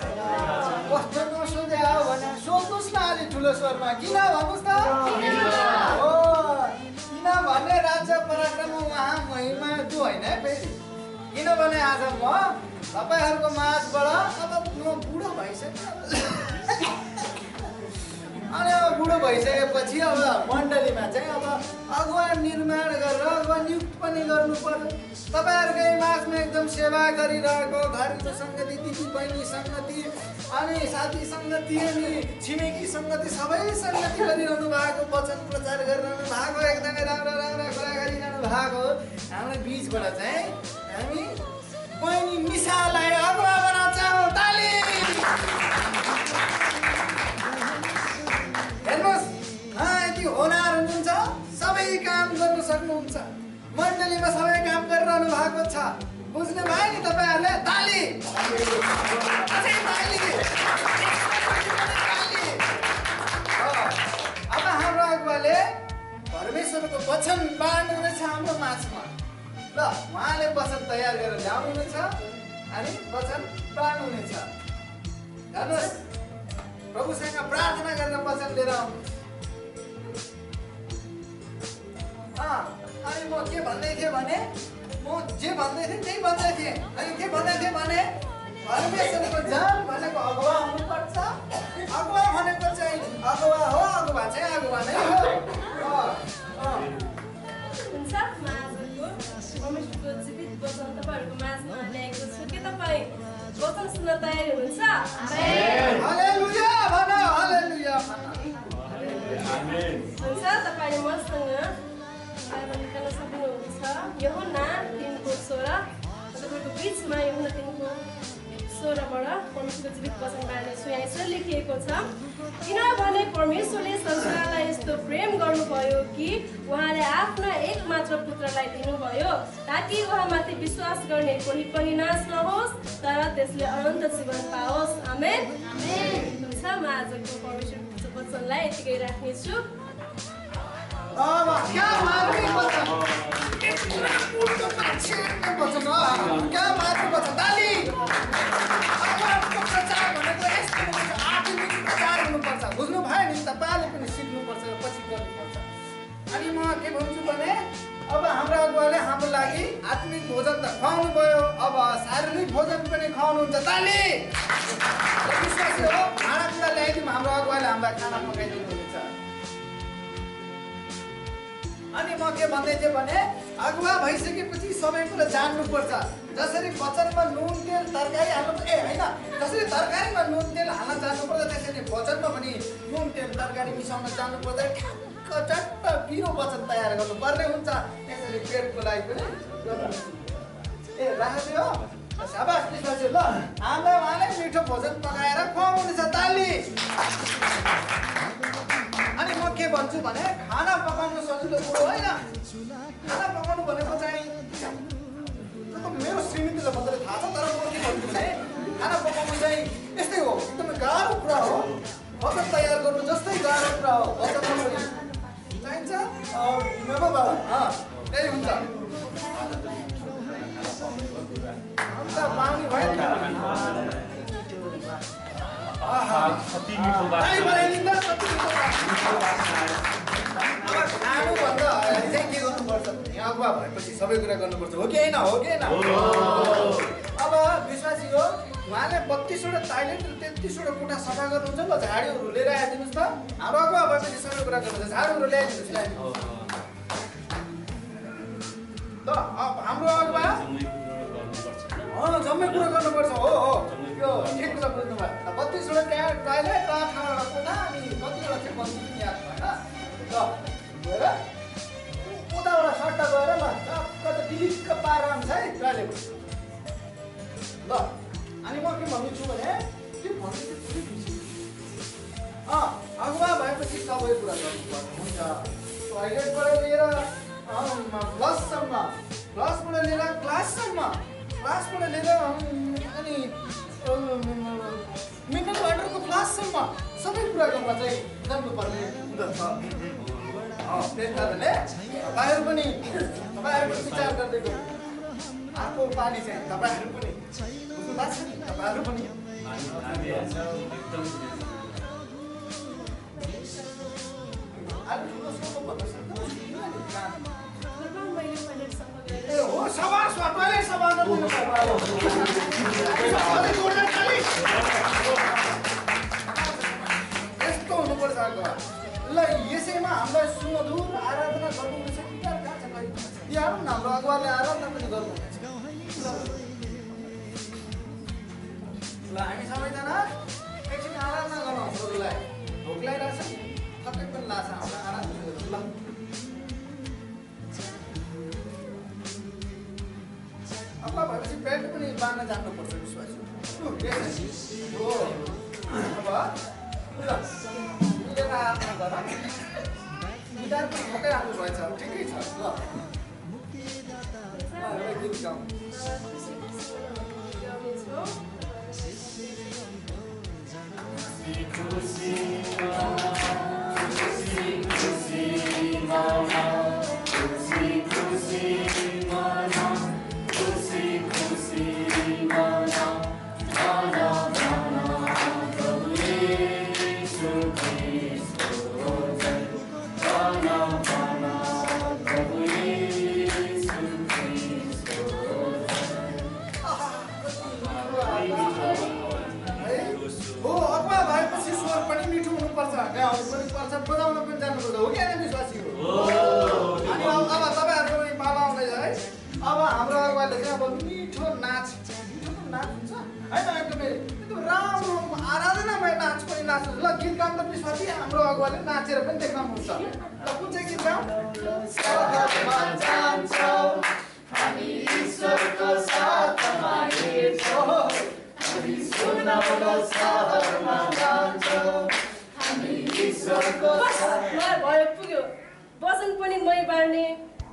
कस्तो नसोधे हो भने सोध्नुहोस् न अलि ठुलो स्वरमा किन भन्नुहोस् त हो किनभने राज्य पराक्रम उहाँ महिमा जो होइन है फेरि किनभने आज म तपाईँहरूको माझबाट अब म बुढो भइसक्यो अनि अब बुढो भइसकेपछि अब मण्डलीमा चाहिँ अब अगुवा निर्माण गरेर अगुवा नियुक्त पनि गर्नु पर्यो तपाईँहरूकै माझमा एकदम सेवा गरिरहेको घरको सङ्गति दिदी बहिनी सङ्गति अनि साथी सङ्गति अनि छिमेकी सङ्गति सबै सङ्गति गरिरहनु भएको वचन प्रचार गरिरहनु भएको एकदमै राम्रो राम्रो कुरा गरिरहनु भएको। हाम्रो बिचबाट चाहिँ हामी मण्डलीमा सबै काम गरिरहनु भएको छ। बुझ्नु भयो नि तपाईँहरूले ताली। अब हाम्रो अगुवाले परमेश्वरको वचन बाँड्नुहुनेछ हाम्रो माझमा। ल उहाँले वचन तयार गरेर ल्याउनुहुनेछ अनि वचन बाँड्नुहुनेछ। हेर्नुहोस् प्रभुसँग प्रार्थना गरेर वचन लिएर आउनुहोस्। अँ, अनि म के भन्दै थिएँ भने म जे भन्दै थिएँ त्यही भन्दै थिएँ अनि के भन्दै थिएँ भने परमेश्वरको जान भनेको अगुवा हुनुपर्छ अगुवा भनेको चाहिँ अगुवा हो अगुवा चाहिँ अगुवा नै हो। हुन्छ तपाईँहरूको माझमा ल्याएको छु के तपाईँ वचन सुन्न तयारी हुनुहुन्छ यहुना तिनको सोह्र तपाईँको बिचमा यहुना तिनको सोह्रबाट परमेश्वरको जीवित वचन बाँड्ने छु यहाँ यसरी लेखिएको छ। किनभने परमेश्वरले संसारलाई यस्तो प्रेम गर्नुभयो कि उहाँले आफ्ना एक मात्र पुत्रलाई दिनुभयो। ताकि उहाँमाथि विश्वास गर्ने कोही पनि नाश नहोस् तर त्यसले अनन्त जीवन पाओस्। आमेन। हुन्छ म आजको परमेश्वरको वचनलाई यतिकै राख्नेछु। बुझ्नु भयो नि तपाईँले पनि सिक्नुपर्छ पछि गर्नुपर्छ अनि म के भन्छु भने अब हाम्रो अगुवाले हाम्रो लागि आत्मिक भोजन त खुवाउनु भयो अब शारीरिक भोजन पनि खुवाउनुहुन्छ ताली विश्वासी हो भाँडाकुँडा ल्याइदिउँ हाम्रो अगुवाले हामीलाई खाना पकाइदिनु हुनेछ। अनि म के भन्दै थिएँ भने अगुवा भइसकेपछि सबै कुरा जान्नुपर्छ। जसरी वचनमा नुन तेल तरकारी हाल्नु ए होइन। जसरी तरकारीमा नुन तेल हाल्न जान्नुपर्छ त्यसरी वचनमा पनि नुन तेल तरकारी मिसाउन जान्नुपर्छ। ठ्याक्क चट्ट पिरो वचन तयार गर्नुपर्ने हुन्छ। त्यसरी पेटको लागि पनि। ए राखेको हो। साबास ल हामीलाई उहाँले मिठो भोजन पकाएर खुवाउनुहुनेछ ताली। अनि म के भन्छु भने खाना पकाउनु सजिलो कुरो होइन खाना पकाउनु भनेको चाहिँ मेरो श्रीमतीलाई मात्रै थाहा छ तर म के भन्छु भने खाना पकाउनु चाहिँ यस्तै हो एकदमै गाह्रो कुरा हो वचन तयार गर्नु जस्तै गाह्रो कुरा हो पनि चाहिन्छ त्यही हुन्छ अन्त पानी भयो अब खानुभन्दा अगाडि चाहिँ के गर्नुपर्छ भने अगुवा भएपछि सबै कुरा गर्नुपर्छ हो कि होइन हो कि होइन अब विश्वासी हो उहाँले बत्तिसवटा टोइलेट र तेत्तिसवटा कोठा सफा गर्नुहुन्छ ल झाडुहरू लिएर आइदिनुहोस् त हाम्रो अगुवा भएपछि सबै कुरा गर्नुहुन्छ झाडुहरू ल्याइदिनुहोस् ल्याइदिनुहोस् टोइलेट र अठारवटा कोठा कतिवटा थियो पनि याद भएन ल गएर उताबाट सट्टा गएर ल टक्क त टिलिक्क पारेर आउँछ है टोइलेट ल अनि म के भन्दैछु भने त्यो भन्दै चाहिँ पुरै अगुवा भएपछि सबै कुरा गर्नुपर्ने हुन्छ टोइलेटबाट लिएर अँ, फ्लससम्म फ्लसबाट लिएर क्लाससम्म क्लासबाट लिएर मिनरल वाटरको फ्लाससम्म सबै कुरा गर्न चाहिँ जान्नुपर्ने हुँदछ त्यही कारणले तपाईँहरू पनि तपाईँहरूको विचार गर्दै गर्नु आएको पानी चाहिँ तपाईँहरू पनि तपाईँहरू पनि अलिक यस्तो हुनुपर्छ अगुवा। ल यसैमा हामीलाई सुमधुर आराधना गर्नुहुनेछ कि? यहाँ आउनु न हाम्रो अगुवाले आराधना पनि गर्नुहुनेछ ल हामी सबैजना एकछिन आराधना गरौँ प्रभुलाई भोक थकै पनि लाग्छ हामीलाई आराधना। बाँध्न जान्नुपर्छ विश्वास हो गिटार पनि ठोकै राम्रो भएछ ठिकै छ ल मिठो हुनुपर्छ। गाउनु पनि पर्छ बजाउन पनि जानुपर्छ। हो कि होइन विश्वासी हो अनि अब अब तपाईँहरूको पनि पाला आउँदैछ है? अब हाम्रो अगुवाले चाहिँ अब मिठो नाच मिठो नाच हुन्छ। होइन एकदमै एकदम राम्रो आराधनामय नाच पनि नाच्छ ल गीत गाउनु त विश्वासी हाम्रो अगुवाले नाचेर पनि देखाउनुहुन्छ ल कुन चाहिँ गीत गाउँ? हामी ईश्वरको साथमा हिँड्छौँ हामी सुनाउन सहरमा जान्छौँ बस। भयो पुग्यो। वचन पनि मै बाँड्ने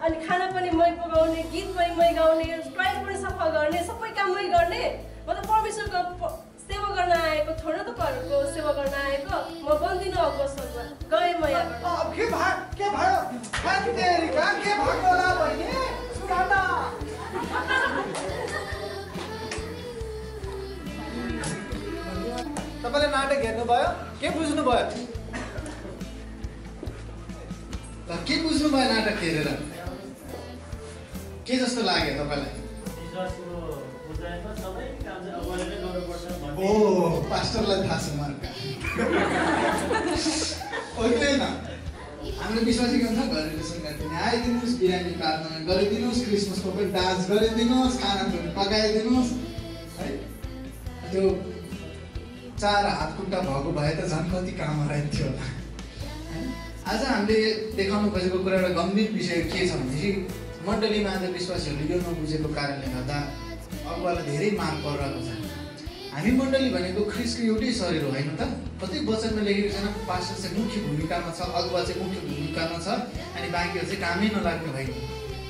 अनि खाना पनि मै पकाउने गीत पनि मै गाउने टोइलेट पनि सफा गर्ने सबै काम मै गर्ने। म त परमेश्वरको सेवा गर्न आएको थोरै तपाईँहरूको सेवा गर्न आएको? म बन्दिनँ तपाईँले नाटक हेर्नुभयो? के बुझ्नुभयो? ल के बुझ्नु भयो नाटक हेरेर के जस्तो लाग्यो तपाईँलाई? ओ पास्टरलाई थाहा छ मर्का। होइन हाम्रो विश्वासी ग्रन्थ घरेलु सङ्घाती आइदिनुहोस् बिरामी प्रार्थना गरिदिनुहोस् क्रिसमसको पनि डान्स गरिदिनुहोस् खाना पनि पकाइदिनुहोस् है? त्यो चार हात खुट्टा भएको भए त झन् कति काम हराइन्थ्यो होला? आज हामीले देखाउनु खोजेको कुरा एउटा गम्भीर विषय के छ भनेदेखि मण्डलीमा आज विश्वासीहरूले यो नबुझेको कारणले गर्दा अगुवालाई धेरै मार परिरहेको छ। हामी मण्डली भनेको ख्रिसको एउटै शरीर होइन त? कतै वचनमा लेखेको छैन पास्टर चाहिँ मुख्य भूमिकामा छ अगुवा चाहिँ मुख्य भूमिकामा छ अनि बाँकीहरू चाहिँ कामै नलाग्ने होइन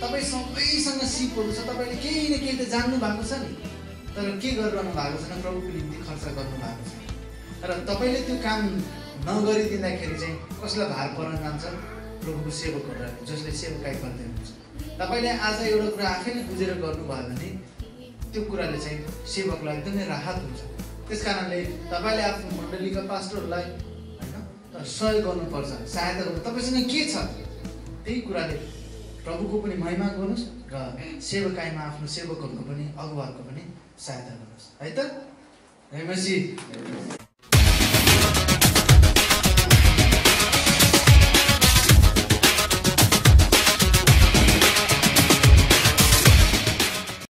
तपाईँ सबैसँग सिपहरू छ तपाईँले केही न केही त जान्नु भएको छ नि। तर के गरिरहनु भएको छैन? प्रभुको निम्ति खर्च गर्नु भएको छ तर तपाईँले त्यो काम नगरिदिँदाखेरि चाहिँ कसलाई भार पर्न जान्छ? प्रभुको सेवकहरूलाई जसले सेवकाई गर्दै हुनुहुन्छ तपाईँले आज एउटा कुरा आफैले बुझेर गर्नुभयो भने त्यो कुराले चाहिँ सेवकलाई एकदमै राहत हुन्छ। त्यस कारणले तपाईँले आफ्नो मण्डलीका पास्टरहरूलाई होइन सहयोग गर्नुपर्छ सहायता गर्नु तपाईँसँग के छ? त्यही कुराले प्रभुको पनि महिमा गर्नुहोस् र सेवकाईमा आफ्नो सेवकहरूको पनि अगुवाहरूको पनि सहायता गर्नुहोस्। है त?